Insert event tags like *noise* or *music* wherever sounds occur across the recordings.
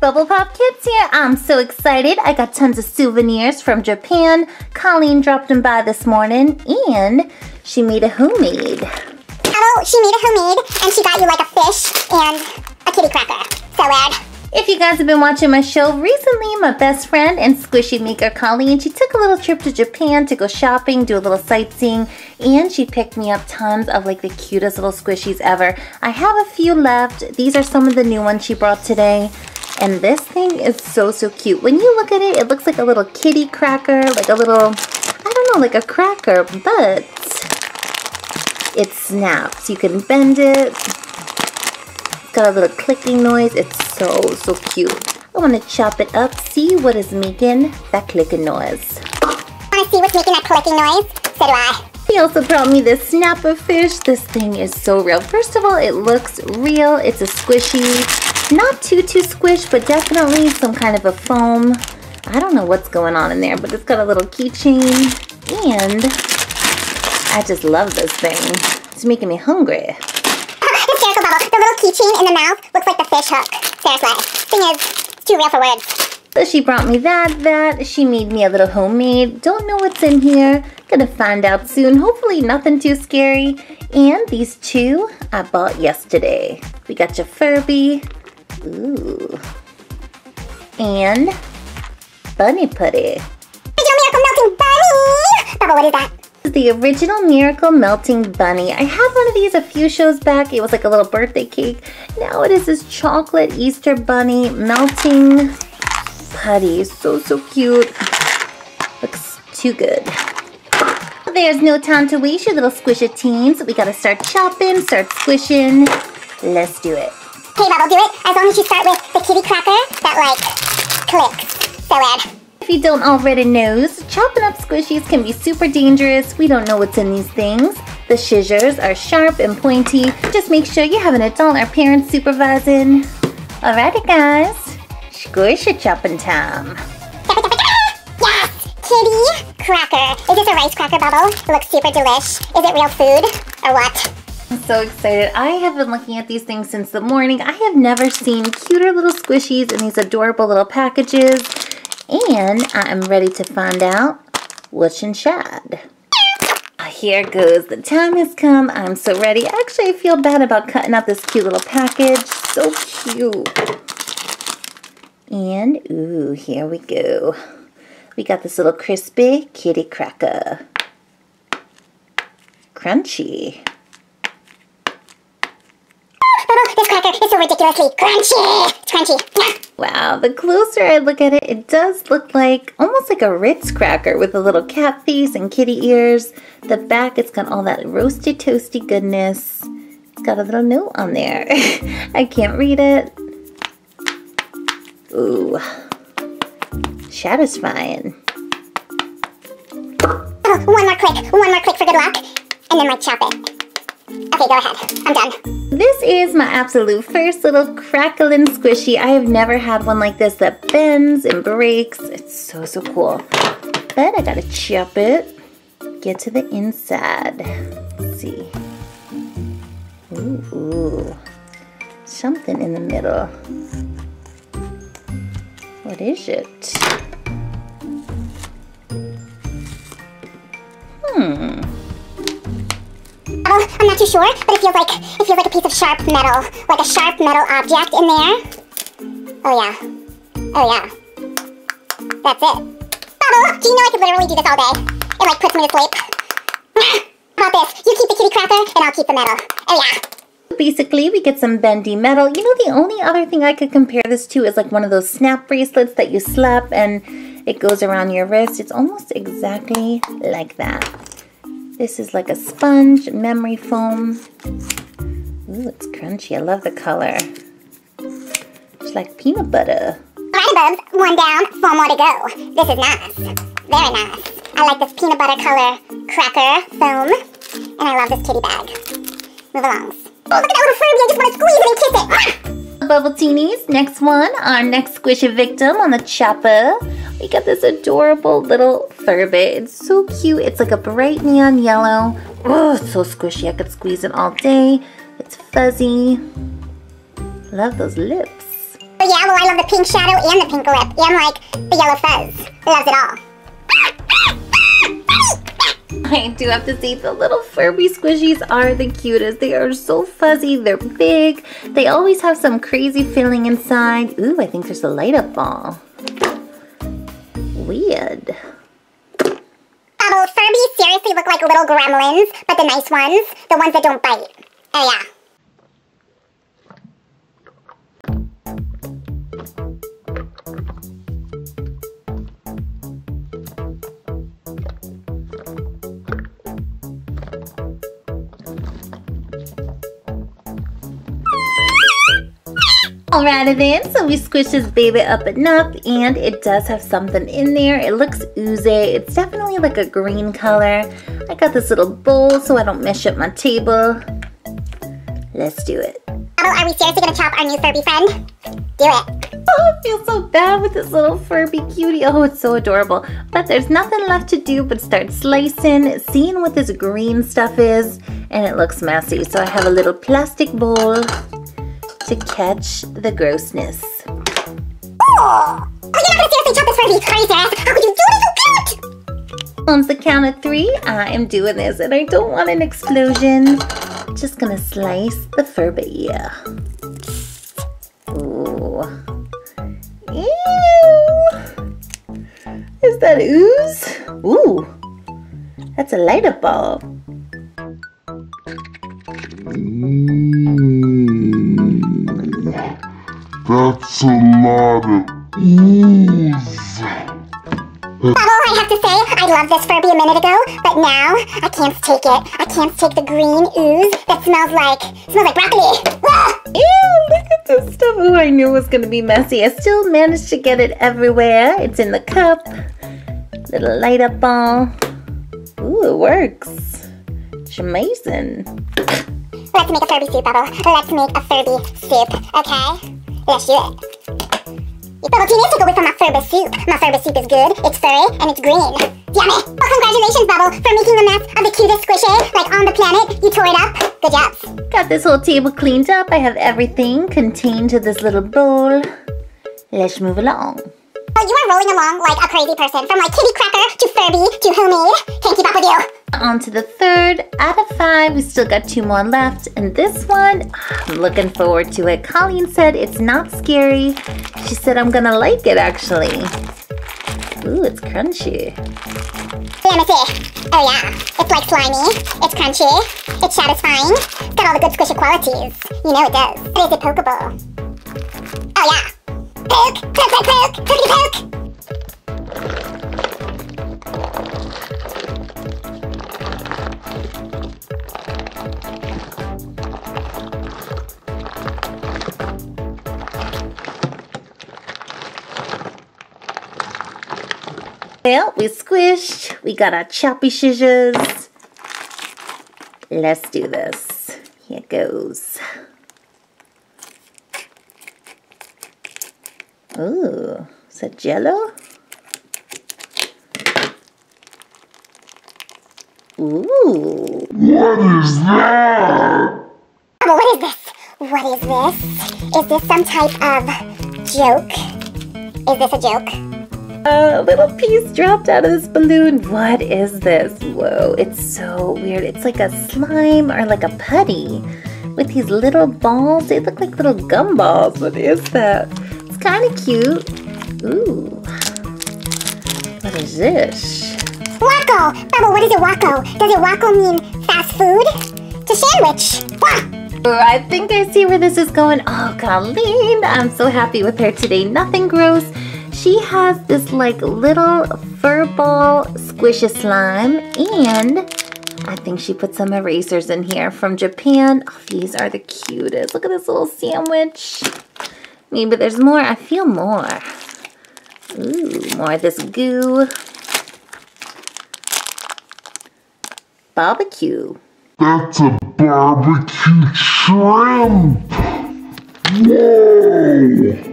Bubble Pop Kids here. I'm so excited. I got tons of souvenirs from Japan. Colleen dropped them by this morning and she made a homemade. Oh, she made a homemade and she got you like a fish and a kitty cracker. So weird. If you guys have been watching my show recently, my best friend and squishy maker Colleen, she took a little trip to Japan to go shopping, do a little sightseeing, and she picked me up tons of like the cutest little squishies ever. I have a few left. These are some of the new ones she brought today. And this thing is so, so cute. When you look at it, it looks like a little kitty cracker, like a little, I don't know, like a cracker, but it snaps. You can bend it. It's got a little clicking noise. It's so, so cute. I want to chop it up, see what is making that clicking noise. Want to see what's making that clicking noise? So do I. He also brought me this snapper fish. This thing is so real. First of all, it looks real. It's a squishy not too, too squish, but definitely some kind of a foam. I don't know what's going on in there, but it's got a little keychain. And I just love this thing. It's making me hungry. *laughs* Hysterical bubble. The little keychain in the mouth looks like the fish hook. Seriously. Thing is, too real for words. So she brought me that, that. She made me a little homemade. Don't know what's in here. Gonna find out soon. Hopefully nothing too scary. And these two I bought yesterday. We got your Furby Ooh. And Bunny Putty. Original Miracle Melting Bunny! Bubba, what is that? The original Miracle Melting Bunny. I had one of these a few shows back. It was like a little birthday cake. Now it is this chocolate Easter Bunny melting putty. So, so cute. Looks too good. There's no time to waste, your little squishy teens. We gotta start chopping, start squishing. Let's do it. Okay, Bubble, do it as long as you start with the kitty cracker that, like, clicks. So weird. If you don't already know, chopping up squishies can be super dangerous. We don't know what's in these things. The scissors are sharp and pointy. Just make sure you have an adult or parent supervising. Alrighty, guys. Squishy chopping time. Yes! Kitty cracker. Is this a rice cracker bubble? It looks super delish. Is it real food or what? I'm so excited. I have been looking at these things since the morning. I have never seen cuter little squishies in these adorable little packages. And I am ready to find out what's in Shad. Ah, here goes. The time has come. I'm so ready. Actually, I feel bad about cutting out this cute little package. So cute. And, ooh, here we go. We got this little crispy kitty cracker. Crunchy. this cracker is so ridiculously crunchy. It's crunchy. Wow, the closer I look at it, it does look like almost like a Ritz cracker with a little cat face and kitty ears. The back, it's got all that roasted toasty goodness. It's got a little note on there. *laughs* I can't read it. Ooh, satisfying. Oh, one more click, one more click for good luck, and then like chop it. Okay, go ahead. I'm done. This is my absolute first little crackling squishy. I have never had one like this that bends and breaks. It's so, so cool. But I gotta chop it, get to the inside. Let's see. Ooh, ooh. Something in the middle. What is it? Hmm. Too sure, but it feels like it feels like a piece of sharp metal, like a sharp metal object in there. Oh yeah. Oh yeah. That's it. Bubble, do you know I could literally do this all day? It like puts me to sleep. *laughs* About this? You keep the kitty cracker, and I'll keep the metal. Oh yeah. Basically, we get some bendy metal. You know, the only other thing I could compare this to is like one of those snap bracelets that you slap and it goes around your wrist. It's almost exactly like that. This is like a sponge, memory foam. Ooh, it's crunchy. I love the color. It's like peanut butter. Alright, Bubs. One down, four more to go. This is nice. Very nice. I like this peanut butter color cracker foam. And I love this kitty bag. Move along. Oh, look at that little Furby. I just want to squeeze it and kiss it. Ah! Bubble Teenies, next one, our next squishy victim on the chopper. We got this adorable little Furby. It's so cute. It's like a bright neon yellow. Oh, it's so squishy. I could squeeze it all day. It's fuzzy. Love those lips. Oh yeah, well I love the pink shadow and the pink lip, and like the yellow fuzz. Loves it all. *laughs* I do have to say the little Furby squishies are the cutest. They are so fuzzy, they're big. They always have some crazy filling inside. Ooh, I think there's a light up ball. Weird. Bubble, Furbies seriously look like little gremlins, but the nice ones, the ones that don't bite. Oh yeah. Alrighty then, so we squished this baby up enough and it does have something in there. It looks oozy. It's definitely like a green color. I got this little bowl so I don't mess up my table. Let's do it. Bubble, are we seriously gonna chop our new Furby friend? Do it. Oh, I feel so bad with this little Furby cutie. Oh, it's so adorable. But there's nothing left to do but start slicing, seeing what this green stuff is, and it looks messy. So I have a little plastic bowl to catch the grossness. Oh, you're not gonna seriously chop this Furby, are you serious? How could you do it so cute? On the count of three, I am doing this, and I don't want an explosion. Just gonna slice the Furby. Ooh. Ew. Is that ooze? Ooh. That's a light up bulb. Mmm. That's a lot of ooze. Bubble, I have to say, I loved this Furby a minute ago, but now I can't take it. I can't take the green ooze that smells like smells like broccoli. Ah! *laughs* Ew, look at this stuff. Oh, I knew it was going to be messy. I still managed to get it everywhere. It's in the cup. Little light up ball. Ooh, it works. It's amazing. Let's make a Furby soup, Bubble. Let's make a Furby soup, okay? Let's do it. Bubble Tea needs to go with my Furby soup. My Furby soup is good, it's furry, and it's green. Yummy! Well, congratulations, Bubble, for making the mess of the cutest squishy, like on the planet. You tore it up. Good job. Got this whole table cleaned up. I have everything contained to this little bowl. Let's move along. Well, you are rolling along like a crazy person, from like kitty cracker to Furby to homemade. Can't keep up with you. On to the third out of five. We still got two more left. And this one, I'm looking forward to it. Colleen said it's not scary. She said I'm gonna like it actually. Ooh, it's crunchy. Me see. Oh yeah, it's like slimy, it's crunchy, it's satisfying, it's got all the good squishy qualities. You know it does. It is a pokeable. Oh yeah. Poke, poke, poke, poke, pokey poke. Well, we squished. We got our choppy scissors. Let's do this. Here it goes. Ooh, is that jello? Ooh, What is that? Oh, what is this? What is this? Is this some type of joke? Is this a joke? A little piece dropped out of this balloon. What is this? Whoa, it's so weird. It's like a slime or like a putty with these little balls. They look like little gumballs. What is that? It's kind of cute. Ooh, what is this? Wacko! Bubble, what is it wacko? Does it wacko mean fast food? It's a sandwich. Wah! I think I see where this is going. Oh, Colleen, I'm so happy with her today. Nothing gross. She has this like little fur ball squishy slime and I think she put some erasers in here from Japan. Oh, these are the cutest. Look at this little sandwich. Maybe there's more. I feel more. Ooh, more of this goo. Barbecue. That's a barbecue shrimp. Whoa.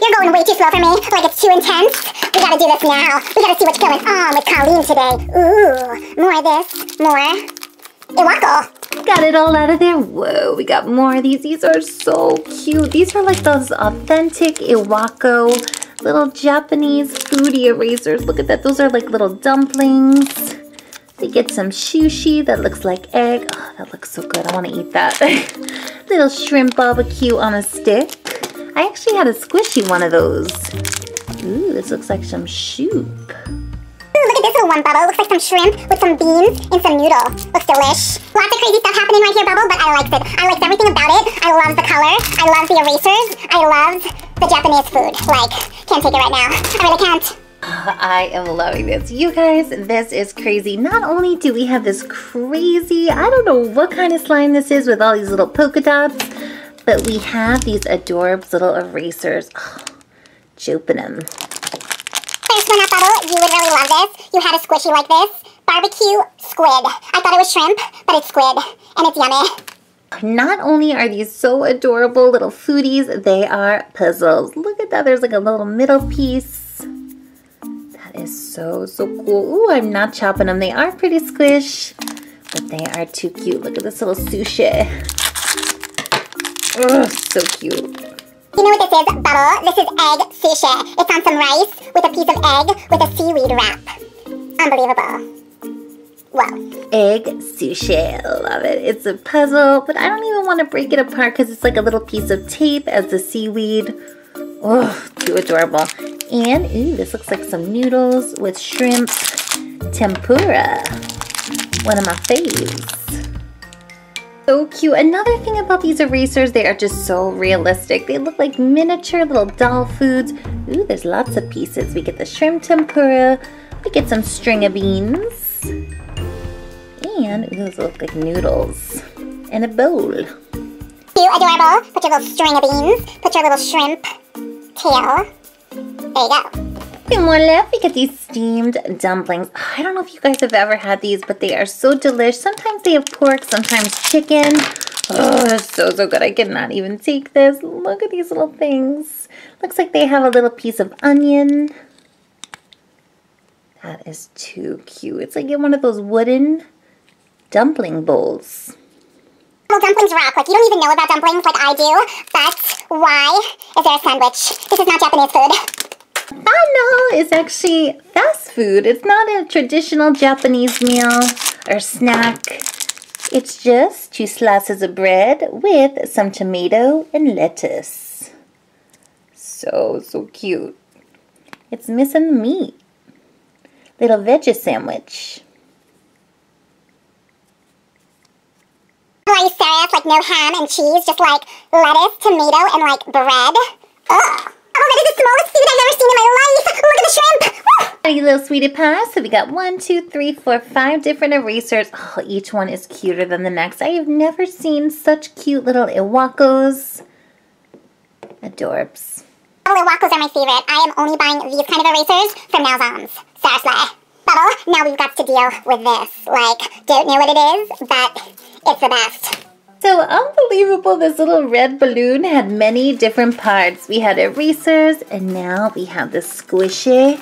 You're going way too slow for me. Like it's too intense. We gotta do this now. We gotta see what's going on with Colleen today. Ooh, more of this. More. Hey, wacko. Got it all out of there. Whoa, we got more of these. These are so cute. These are like those authentic Iwako little Japanese foodie erasers. Look at that. Those are like little dumplings. They get some sushi that looks like egg. Oh, that looks so good. I want to eat that. *laughs* little shrimp barbecue on a stick. I actually had a squishy one of those. Ooh, this looks like some soup Ooh, look at this little one, Bubble. Looks like some shrimp with some beans and some noodle. Looks delish. Lots of crazy stuff happening right here, Bubble, but I liked it. I liked everything about it. I love the color. I love the erasers. I love the Japanese food. Like, can't take it right now. I really can't. I am loving this. You guys, this is crazy. Not only do we have this crazy, I don't know what kind of slime this is with all these little polka dots, but we have these adorable little erasers. *sighs* Oh, them you would really love this. You had a squishy like this. Barbecue squid. I thought it was shrimp, but it's squid, and it's yummy. Not only are these so adorable little foodies, they are puzzles. Look at that, there's like a little middle piece. That is so, so cool. Ooh, I'm not chopping them. They are pretty squish, but they are too cute. Look at this little sushi. Oh, so cute. You know what this is, Bubble? This is egg sushi. Eh? It's on some rice with a piece of egg with a seaweed wrap. Unbelievable. Wow. Egg sushi. I love it. It's a puzzle, but I don't even want to break it apart because it's like a little piece of tape as the seaweed. Oh, too adorable. And, ooh, this looks like some noodles with shrimp tempura. One of my faves. So cute. Another thing about these erasers, they are just so realistic. They look like miniature little doll foods. Ooh, there's lots of pieces. We get the shrimp tempura. We get some string of beans. And ooh, those look like noodles. And a bowl. Cute, adorable. Put your little string of beans. Put your little shrimp tail. There you go. More left, we get these steamed dumplings. I don't know if you guys have ever had these, but they are so delicious. Sometimes they have pork, sometimes chicken. Oh, so, so good. I cannot even take this. Look at these little things. Looks like they have a little piece of onion. That is too cute. It's like in one of those wooden dumpling bowls. Well, dumplings rock. Like, you don't even know about dumplings like I do. but why is there a sandwich? This is not Japanese food. Bano is actually fast food. It's not a traditional Japanese meal or snack. It's just two slices of bread with some tomato and lettuce. So, so cute. It's missing meat. Little veggie sandwich. You serious? Like no ham and cheese, just like lettuce, tomato, and like bread? Ugh. Is the smallest food I've ever seen in my life. Look at the shrimp. Hey, little sweetie pie. So we got one, two, three, four, five different erasers. Oh, each one is cuter than the next. I have never seen such cute little Iwakos. Adorbs. Oh, Iwakos are my favorite. I am only buying these kind of erasers from Nelsons. Seriously. Bubble, now we've got to deal with this. Like, don't know what it is, but it's the best. So unbelievable, this little red balloon had many different parts. We had erasers, and now we have the squishy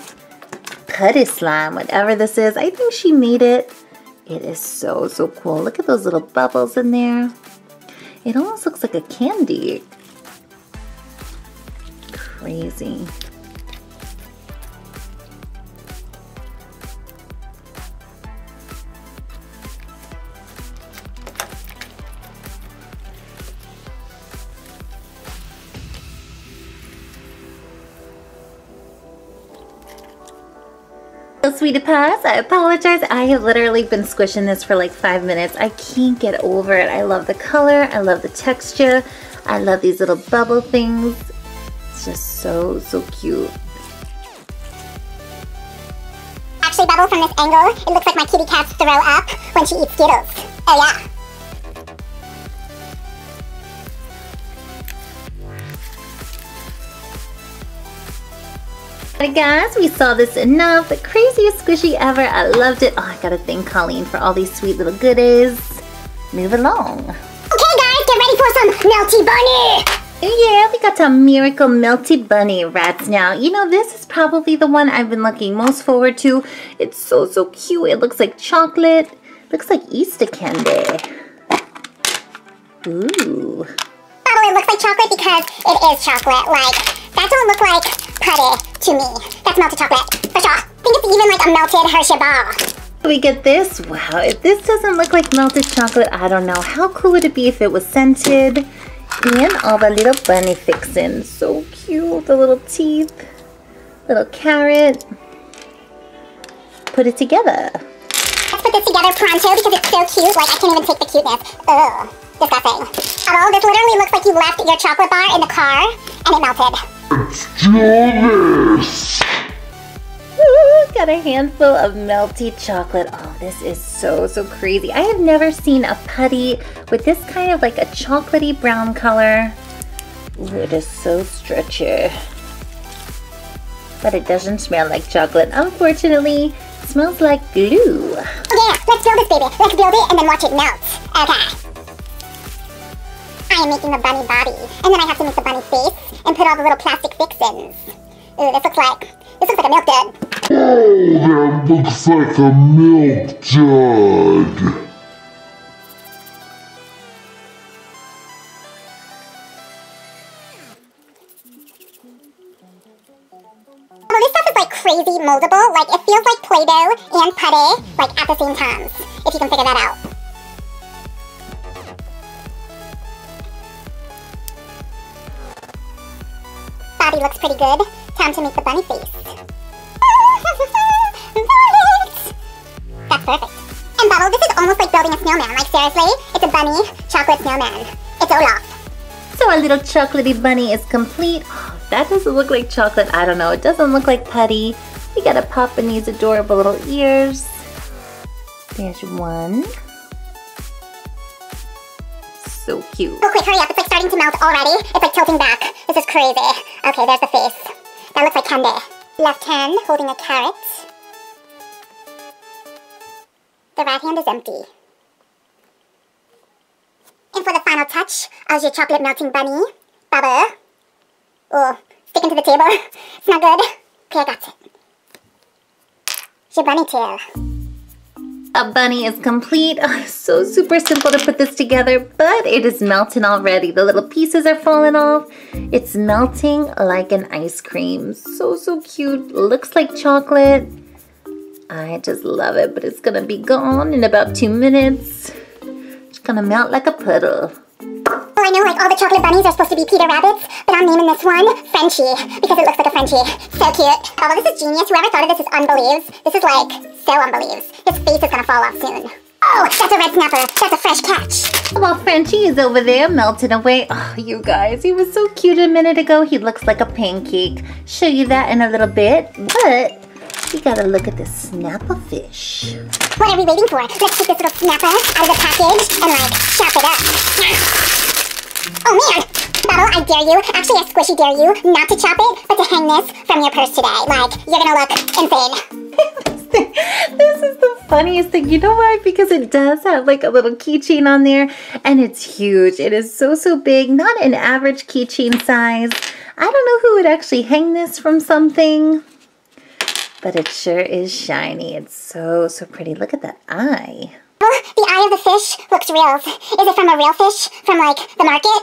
putty slime, whatever this is. I think she made it. It is so, so cool. Look at those little bubbles in there. It almost looks like a candy. Crazy. Sweetie Pies, I apologize. I have literally been squishing this for like five minutes. I can't get over it. I love the color. I love the texture. I love these little bubble things. It's just so, so cute. Actually, Bubble, from this angle, it looks like my kitty cats throw up when she eats Skittles. Oh yeah. Alright guys, we saw this enough. The craziest squishy ever. I loved it. Oh, I gotta thank Colleen for all these sweet little goodies. Move along. Okay guys, get ready for some Melty Bunny! Oh, yeah, we got some Miracle Melty Bunny rats now. You know, this is probably the one I've been looking most forward to. It's so, so cute. It looks like chocolate. Looks like Easter candy. Ooh. Probably looks like chocolate because it is chocolate. Like, that don't look like putty to me. That's melted chocolate, for sure. I think it's even like a melted Hershey bar. We get this. Wow, if this doesn't look like melted chocolate, I don't know. How cool would it be if it was scented? And all the little bunny fixins. So cute. The little teeth. Little carrot. Put it together. Let's put this together pronto because it's so cute. Like, I can't even take the cuteness. Ugh, disgusting. Bubble, this literally looks like you left your chocolate bar in the car and it melted. Let's do this. Got a handful of melty chocolate. Oh, this is so, so crazy. I have never seen a putty with this kind of like a chocolatey brown color. Ooh, it is so stretchy. But it doesn't smell like chocolate, unfortunately. It smells like glue. Yeah, let's build this baby. Let's build it and then watch it melt. Okay. Am making the bunny body. And then I have to make the bunny face and put all the little plastic fixins. Ooh, this looks like, this looks like a milk dud. Oh, that looks like a milk jug. Well, this stuff is like crazy moldable. Like, it feels like Play-Doh and putty, like at the same time. If you can figure that out. Pretty good. Time to make the bunny face. That's perfect. And Bubble, this is almost like building a snowman. Like, seriously, it's a bunny chocolate snowman. It's Olaf. So our little chocolatey bunny is complete. Oh, that doesn't look like chocolate. I don't know. It doesn't look like putty. We gotta pop in these adorable little ears. There's one. So cute. Oh, quick, hurry up. It's like starting to melt already. It's like tilting back. This is crazy. Okay, there's the face. That looks like candy. Left hand holding a carrot. The right hand is empty. And for the final touch, how's your chocolate melting bunny? Bubba. Oh, sticking to the table. *laughs* It's not good. Okay, I got it. It's your bunny tail. A bunny is complete. *laughs* Oh, so super simple to put this together, but it is melting already. The little pieces are falling off. It's melting like an ice cream. So, so cute. Looks like chocolate. I just love it, but it's gonna be gone in about two minutes. It's gonna melt like a puddle. Well, I know like all the chocolate bunnies are supposed to be Peter Rabbits, but I'm naming this one Frenchie because it looks like a Frenchie. So cute. Oh, this is genius. Whoever thought of this is unbelieves. This is like so unbelieves. His face is gonna fall off soon. Oh, that's a red snapper. That's a fresh catch. While Frenchie is over there melting away. Oh, you guys, he was so cute a minute ago. He looks like a pancake. Show you that in a little bit, but we gotta look at the snapper fish. What are we waiting for? Let's take this little snapper out of the package and like chop it up. Oh man! Bubble, I dare you, actually I squishy dare you, not to chop it, but to hang this from your purse today. Like, you're gonna look insane. *laughs* funniest thing. You know why? Because it does have like a little keychain on there and it's huge. It is so, so big. Not an average keychain size. I don't know who would actually hang this from something, but it sure is shiny. It's so, so pretty. Look at that eye. The eye of the fish looks real. Is it from a real fish? From like the market?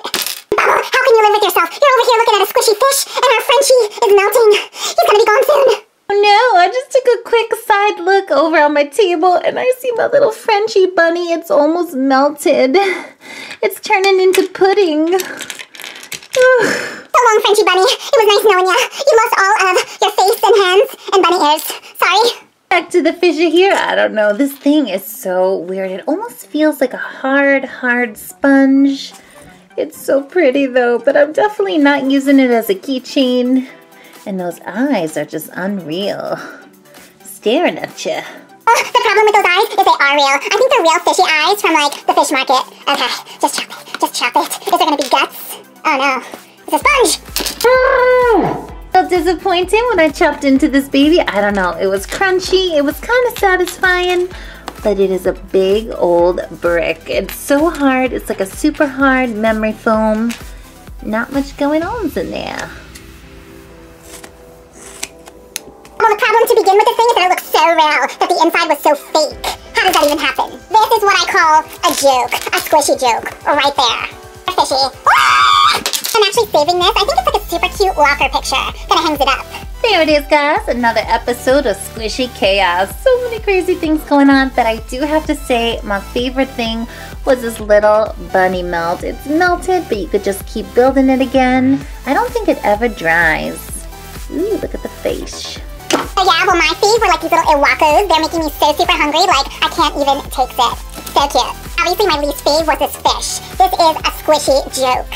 How can you live with yourself? You're over here looking at a squishy fish and our Frenchie is melting. He's gonna be gone soon. No, I just took a quick side look over on my table and I see my little Frenchie bunny. It's almost melted. *laughs* It's turning into pudding. So long, Frenchie bunny. It was nice knowing you. You lost all of your face and hands and bunny ears. Sorry. Back to the fisher here. I don't know. This thing is so weird. It almost feels like a hard, hard sponge. It's so pretty though, but I'm definitely not using it as a keychain. And those eyes are just unreal. Staring at you. Oh, the problem with those eyes is they are real. I think they're real fishy eyes from like the fish market. Okay, just chop it. Just chop it. Is there gonna be guts? Oh no. It's a sponge. *laughs* Felt disappointing when I chopped into this baby. I don't know. It was crunchy. It was kind of satisfying. But it is a big old brick. It's so hard. It's like a super hard memory foam. Not much going on in there. Thing is that it looks so real that the inside was so fake. How does that even happen? This is what I call a joke, a squishy joke, right there. Fishy. Ah! I'm actually saving this. I think it's like a super cute locker picture. Gonna hangs it up. There it is, guys. Another episode of Squishy Chaos. So many crazy things going on, but I do have to say my favorite thing was this little bunny melt. It's melted, but you could just keep building it again. I don't think it ever dries. Ooh, look at the face. Oh yeah, well my feet were like these little Iwakos. They're making me so super hungry, like I can't even take it. So cute. Obviously my least fave was this fish. This is a squishy joke.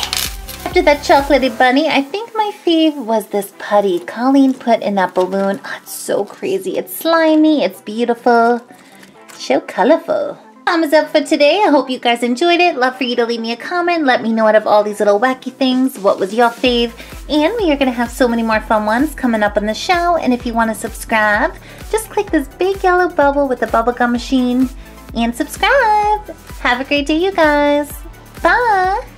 After that chocolatey bunny, I think my fave was this putty Colleen put in that balloon. Oh, it's so crazy. It's slimy, it's beautiful, so colorful. Thumbs up for today. I hope you guys enjoyed it. Love for you to leave me a comment. Let me know out of all these little wacky things, what was your fave? And we are going to have so many more fun ones coming up on the show. And if you want to subscribe, just click this big yellow bubble with the bubblegum machine and subscribe. Have a great day, you guys. Bye.